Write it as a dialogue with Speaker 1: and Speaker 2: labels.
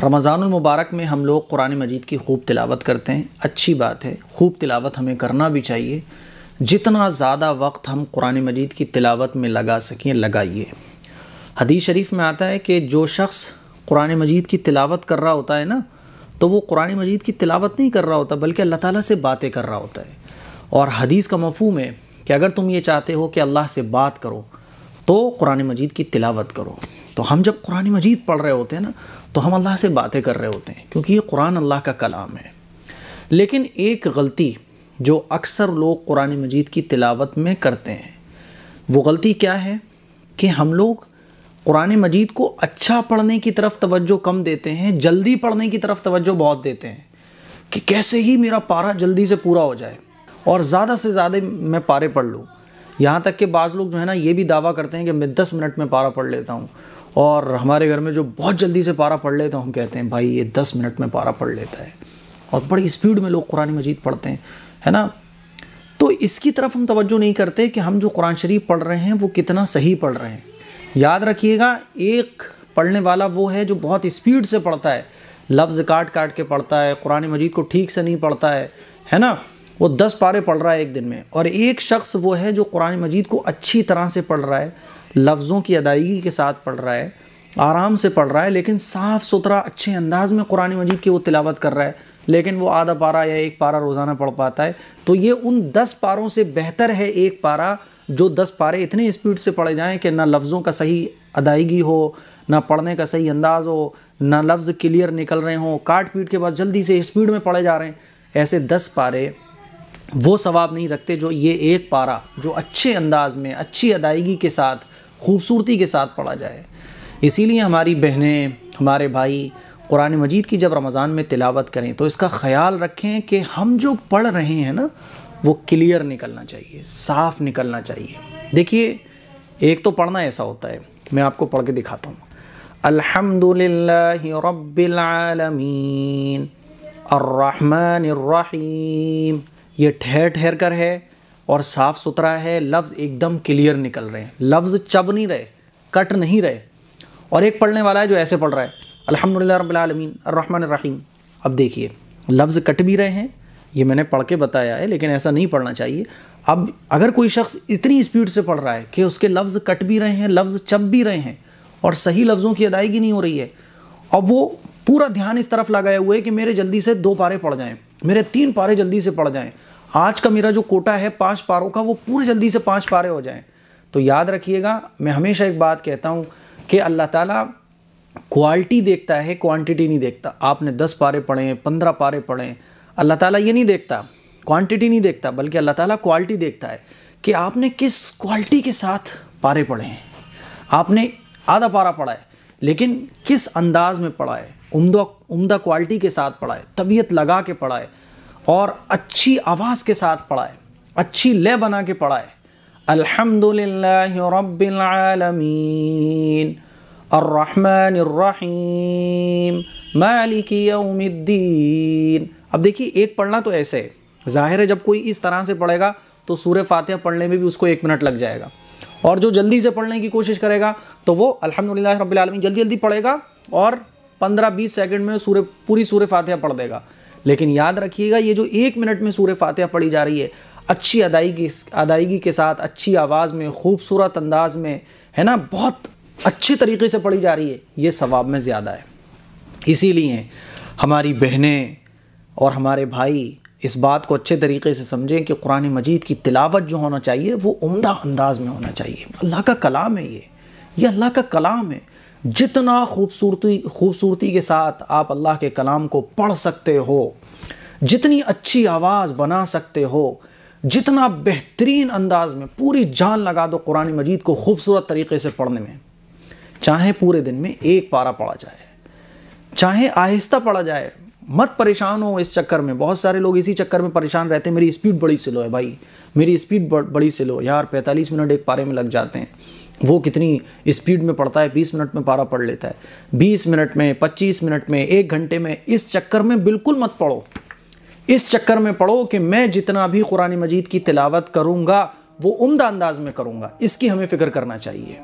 Speaker 1: रमज़ानमबारक में हम लोग कुरान मजीद की खूब तिलावत करते हैं। अच्छी बात है। खूब तिलावत हमें करना भी चाहिए। जितना ज़्यादा वक्त हम कुरान मजीद की तिलावत में लगा सकें, लगाइए। हदीस शरीफ में आता है कि जो शख्स कुरान मजीद की तिलावत कर रहा होता है ना तो वो कुरान मजीद की तिलावत नहीं कर रहा होता, बल्कि अल्लाह ताला से बातें कर रहा होता है। और हदीस का मफहूम है कि अगर तुम ये चाहते हो कि अल्लाह से बात करो तो कुरान मजीद की तिलावत करो। तो हम जब कुरान मजीद पढ़ रहे होते हैं ना तो हम अल्लाह से बातें कर रहे होते हैं, क्योंकि ये कुरान अल्लाह का कलाम है। लेकिन एक गलती जो अक्सर लोग कुरान मजीद की तिलावत में करते हैं, वो गलती क्या है कि हम लोग कुरान मजीद को अच्छा पढ़ने की तरफ़ तवज्जो कम देते हैं, जल्दी पढ़ने की तरफ़ तवज्जो बहुत देते हैं, कि कैसे ही मेरा पारा जल्दी से पूरा हो जाए। और ज़्यादा से ज़्यादा मैं पारे पढ़ लूँ। यहाँ तक कि बाज़ लोग जो है ना, ये भी दावा करते हैं कि मैं दस मिनट में पारा पढ़ लेता हूँ। और हमारे घर में जो बहुत जल्दी से पारा पढ़ लेते हैं, हम कहते हैं, भाई, ये दस मिनट में पारा पढ़ लेता है। और बड़ी स्पीड में लोग कुरान मजीद पढ़ते हैं, है ना? तो इसकी तरफ़ हम तवज्जो नहीं करते कि हम जो कुरान शरीफ पढ़ रहे हैं, वो कितना सही पढ़ रहे हैं। याद रखिएगा, एक पढ़ने वाला वो है जो बहुत स्पीड से पढ़ता है, लफ्ज़ काट काट के पढ़ता है, कुरान मजीद को ठीक से नहीं पढ़ता है है ना? वो दस पारे पढ़ रहा है एक दिन में, और एक शख्स वो है जो कुरान मजीद को अच्छी तरह से पढ़ रहा है लफ्ज़ों की अदायगी के साथ पढ़ रहा है, आराम से पढ़ रहा है, लेकिन साफ़ सुथरा अच्छे अंदाज में कुरान मजीद की वो तिलावत कर रहा है, लेकिन वो आधा पारा या एक पारा रोज़ाना पढ़ पाता है। तो ये उन दस पारों से बेहतर है एक पारा, जो दस पारे इतने स्पीड से पढ़े जाएँ कि ना लफ्ज़ों का सही अदायगी हो, ना पढ़ने का सही अंदाज़ हो, ना लफ्ज़ क्लियर निकल रहे हों काट पीट के बाद जल्दी से स्पीड में पढ़े जा रहे हैं। ऐसे दस पारे वो सवाब नहीं रखते जो ये एक पारा, जो अच्छे अंदाज में, अच्छी अदायगी के साथ खूबसूरती के साथ पढ़ा जाए। इसीलिए हमारी बहनें, हमारे भाई कुरान मजीद की जब रमज़ान में तिलावत करें तो इसका ख्याल रखें कि हम जो पढ़ रहे हैं ना, वो क्लियर निकलना चाहिए, साफ़ निकलना चाहिए। देखिए, एक तो पढ़ना ऐसा होता है, मैं आपको पढ़ के दिखाता हूँ। अल्हम्दुलिल्लाहि रब्बिल आलमीन ये ठहर ठहर कर है। और साफ़ सुथरा है, लफ्ज़ एकदम क्लियर निकल रहे हैं। लफ्ज़ चब नहीं रहे, कट नहीं रहे। और एक पढ़ने वाला है जो ऐसे पढ़ रहा है आलमीन, अर्रहमान रहीम अब देखिए, लफ्ज़ कट भी रहे हैं, ये मैंने पढ़ के बताया है, लेकिन ऐसा नहीं पढ़ना चाहिए। अब अगर कोई शख्स इतनी स्पीड से पढ़ रहा है कि उसके लफ्ज़ कट भी रहे हैं, लफ्ज़ चप भी रहे हैं, और सही लफ्ज़ों की अदायगी नहीं हो रही है, अब वो पूरा ध्यान इस तरफ़ लगाए हुए कि मेरे जल्दी से दो पारे पढ़ जाएँ, मेरे तीन पारे जल्दी से पढ़ जाएँ आज का मेरा जो कोटा है पाँच पारों का, वो पूरे जल्दी से पाँच पारे हो जाएँ। तो याद रखिएगा, मैं हमेशा एक बात कहता हूँ कि अल्लाह ताला क्वालिटी देखता है, क्वांटिटी नहीं देखता। आपने दस पारे पढ़े, पंद्रह पारे पढ़े, अल्लाह ताला ये नहीं देखता, क्वांटिटी नहीं देखता, बल्कि अल्लाह ताला क्वालिटी देखता है कि आपने किस क्वालिटी के साथ पारे पढ़े हैं। आपने आधा पारा पढ़ा है, लेकिन किस अंदाज में पढ़ा है, उम्दा उम्दा क्वालिटी के साथ पढ़ा है, तबीयत लगा के पढ़ा है और अच्छी आवाज़ के साथ पढ़ाए, अच्छी लय बना के पढ़ाए। अल्हम्दुलिल्लाह रब्बिल अब देखिए, एक पढ़ना तो ऐसे है। ज़ाहिर है, जब कोई इस तरह से पढ़ेगा तो सूर्य फातिहा पढ़ने में भी उसको एक मिनट लग जाएगा। और जो जल्दी से पढ़ने की कोशिश करेगा तो वो अल्हम्दुलिल्लाह रब्बिल जल्दी जल्दी पढ़ेगा और 15-20 सेकंड में सूर्य पूरी सूर्य फातिहा पढ़ देगा। लेकिन याद रखिएगा, ये जो एक मिनट में सूर्य फातिहा पढ़ी जा रही है, अच्छी अदायगी अदायगी के साथ, अच्छी आवाज़ में, खूबसूरत अंदाज में, है ना, बहुत अच्छे तरीके से पढ़ी जा रही है, ये सवाब में ज़्यादा है। इसीलिए हमारी बहनें और हमारे भाई इस बात को अच्छे तरीके से समझें कि कुरान मजीद की तिलावत जो होना चाहिए, वो उम्दा अंदाज में होना चाहिए। अल्लाह का कलाम है ये ये अल्लाह का कलाम है। जितना खूबसूरती खूबसूरती के साथ आप अल्लाह के कलाम को पढ़ सकते हो, जितनी अच्छी आवाज़ बना सकते हो, जितना बेहतरीन अंदाज में पूरी जान लगा दो कुरान मजीद को खूबसूरत तरीके से पढ़ने में। चाहे पूरे दिन में एक पारा पढ़ा जाए, चाहे आहिस्ता पढ़ा जाए, मत परेशान हो इस चक्कर में। बहुत सारे लोग इसी चक्कर में परेशान रहते हैं, मेरी स्पीड बड़ी स्लो है भाई, मेरी स्पीड बड़ी स्लो यार 45 मिनट एक पारे में लग जाते हैं। वो कितनी स्पीड में पढ़ता है 20 मिनट में पारा पढ़ लेता है। 20 मिनट में 25 मिनट में, एक घंटे में, इस चक्कर में बिल्कुल मत पढ़ो। इस चक्कर में पढ़ो कि मैं जितना भी कुरानी मजीद की तिलावत करूँगा, वो उम्दा अंदाज में करूँगा। इसकी हमें फ़िक्र करना चाहिए।